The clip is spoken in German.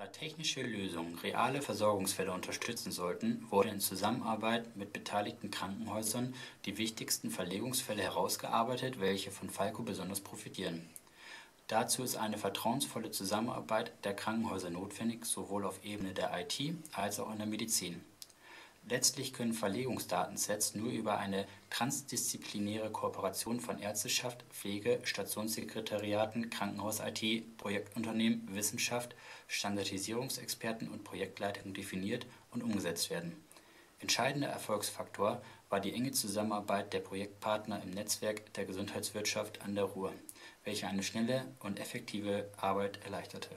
Da technische Lösungen reale Versorgungsfälle unterstützen sollten, wurde in Zusammenarbeit mit beteiligten Krankenhäusern die wichtigsten Verlegungsfälle herausgearbeitet, welche von Falco besonders profitieren. Dazu ist eine vertrauensvolle Zusammenarbeit der Krankenhäuser notwendig, sowohl auf Ebene der IT als auch in der Medizin. Letztlich können Verlegungsdatensets nur über eine transdisziplinäre Kooperation von Ärzteschaft, Pflege, Stationssekretariaten, Krankenhaus-IT, Projektunternehmen, Wissenschaft, Standardisierungsexperten und Projektleitungen definiert und umgesetzt werden. Entscheidender Erfolgsfaktor war die enge Zusammenarbeit der Projektpartner im Netzwerk der Gesundheitswirtschaft an der Ruhr, welche eine schnelle und effektive Arbeit erleichterte